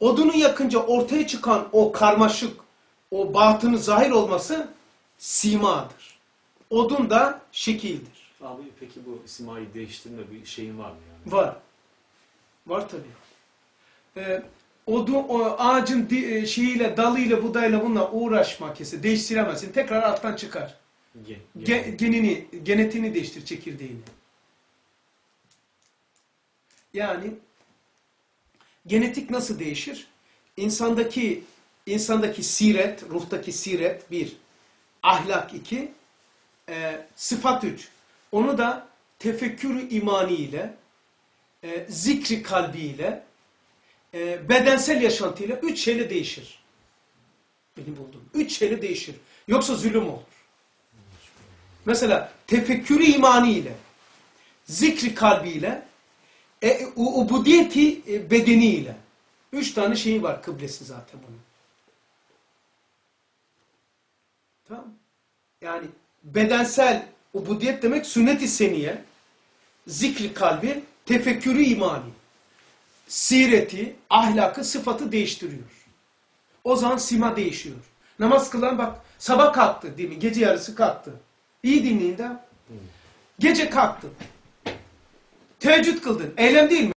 Odunu yakınca ortaya çıkan o karmaşık, o batını zahir olması simadır. Odun da şekildir. Abi peki bu simayı değiştirme bir şeyin var mı yani? Var. Var tabii. Ee, odun, o ağacın di, e, şeyiyle, dalıyla, budayla bununla uğraşma kesi. Değiştiremezsin. Tekrar alttan çıkar. Gen, Ge- genini, genetini değiştir, çekirdeğini. Yani genetik nasıl değişir? İnsandaki insandaki siret, ruhtaki siret bir, ahlak iki, e, sıfat üç. Onu da tefekkürü imani ile, e, zikri kalbi ile, e, bedensel yaşantıyla üç şeyle değişir. Benim bulduğum. Üç şeyle değişir. Yoksa zulüm olur. Mesela tefekkürü imani ile, zikri kalbiyle, e, ubudiyeti e, bedeniyle. Üç tane şeyi var kıblesi zaten bunun. Tamam? Yani bedensel ubudiyet demek sünnet-i seniye, zikri kalbi, tefekkürü imani. Sireti, ahlakı, sıfatı değiştiriyor. O zaman sima değişiyor. Namaz kılan bak sabah kalktı değil mi? Gece yarısı kalktı. İyi dinleyin de. Gece kalktın. Teheccüd kıldın. Eylem değil mi?